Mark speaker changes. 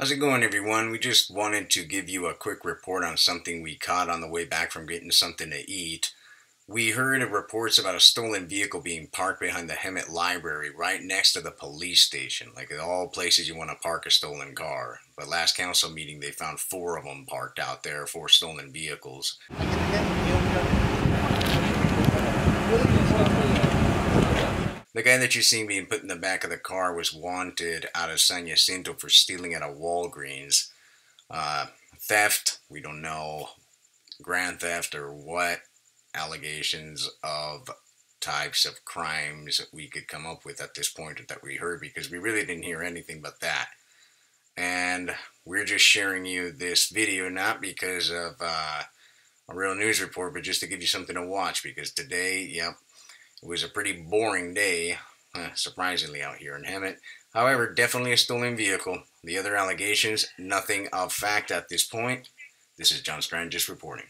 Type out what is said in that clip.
Speaker 1: How's it going, everyone? We just wanted to give you a quick report on something we caught on the way back from getting something to eat. We heard of reports about a stolen vehicle being parked behind the Hemet Library right next to the police station, like all places you want to park a stolen car. But last council meeting, they found four of them parked out there, four stolen vehicles. The guy that you seen being put in the back of the car was wanted out of San Jacinto for stealing at a Walgreens. Uh, theft, we don't know. Grand theft or what allegations of types of crimes that we could come up with at this point that we heard because we really didn't hear anything but that. And we're just sharing you this video not because of uh, a real news report, but just to give you something to watch because today, yep, it was a pretty boring day, surprisingly, out here in Hemet. However, definitely a stolen vehicle. The other allegations, nothing of fact at this point. This is John Strangis reporting.